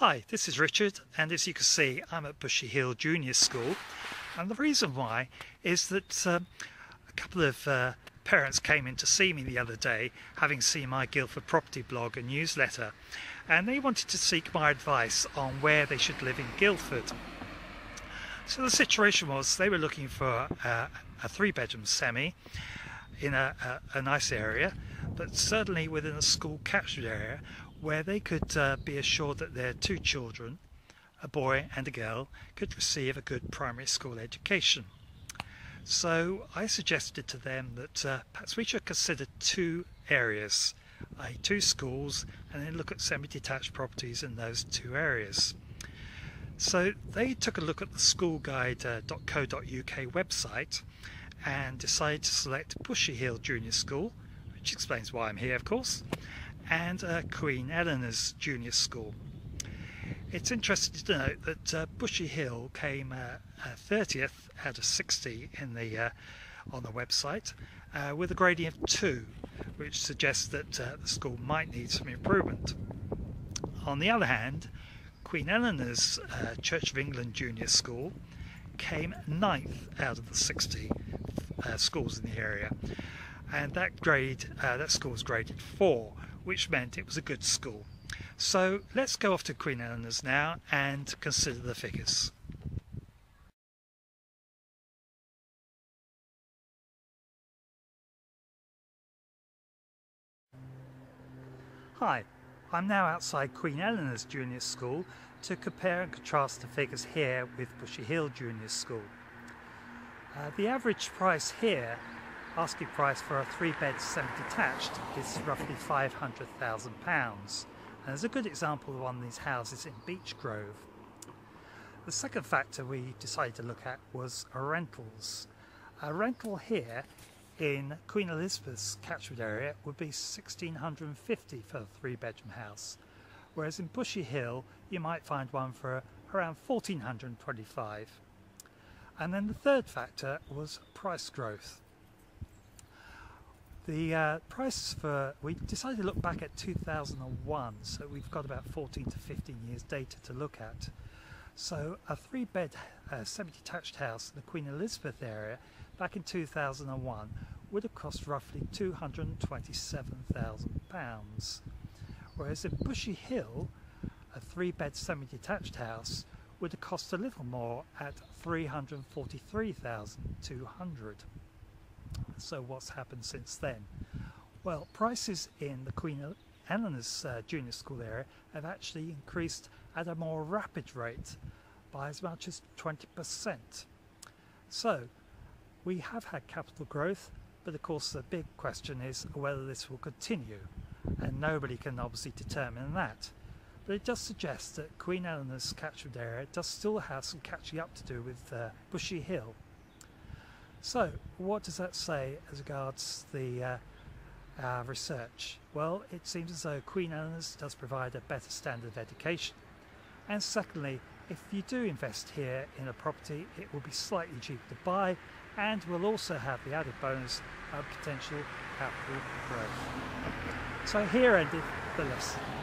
Hi, this is Richard, and as you can see, I'm at Bushy Hill Junior School. And the reason why is that um, a couple of uh, parents came in to see me the other day, having seen my Guildford property blog and newsletter, and they wanted to seek my advice on where they should live in Guildford. So the situation was they were looking for uh, a three bedroom semi in a, a, a nice area, but certainly within a school catchment area where they could uh, be assured that their two children, a boy and a girl, could receive a good primary school education. So I suggested to them that uh, perhaps we should consider two areas, uh, two schools, and then look at semi-detached properties in those two areas. So they took a look at the schoolguide.co.uk website and decided to select Bushy Hill Junior School, which explains why I'm here, of course, and uh, Queen Eleanor's Junior School. It's interesting to note that uh, Bushy Hill came uh, 30th out of 60 in the uh, on the website uh, with a grading of 2, which suggests that uh, the school might need some improvement. On the other hand, Queen Eleanor's Church of England Junior School came ninth out of the 60 schools in the area and that grade that school was graded 4 which meant it was a good school. So let's go off to Queen Eleanor's now and consider the figures. Hi, I'm now outside Queen Eleanor's Junior School to compare and contrast the figures here with Bushy Hill Junior School. Uh, the average price here asking price for a three bed semi-detached is roughly £500,000 and there's a good example of one of these houses in Beech Grove. The second factor we decided to look at was rentals. A rental here in Queen Elizabeth's catchment area would be 1650 for a three bedroom house whereas in Bushy Hill you might find one for around 1425 and then the third factor was price growth. The uh, price for, we decided to look back at 2001, so we've got about 14 to 15 years data to look at. So a three bed uh, semi-detached house in the Queen Elizabeth area back in 2001 would have cost roughly £227,000. Whereas in Bushy Hill, a three bed semi-detached house would have cost a little more at 343,200. So what's happened since then? Well, prices in the Queen Eleanor's uh, junior school area have actually increased at a more rapid rate by as much as 20%. So we have had capital growth, but of course the big question is whether this will continue, and nobody can obviously determine that. But it does suggest that Queen Eleanor's catchment area does still have some catching up to do with uh, Bushy Hill so, what does that say as regards the uh, uh, research? Well, it seems as though Queen Eleanor's does provide a better standard of education. And secondly, if you do invest here in a property, it will be slightly cheaper to buy and will also have the added bonus of potential capital growth. So here ended the lesson.